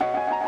Bye.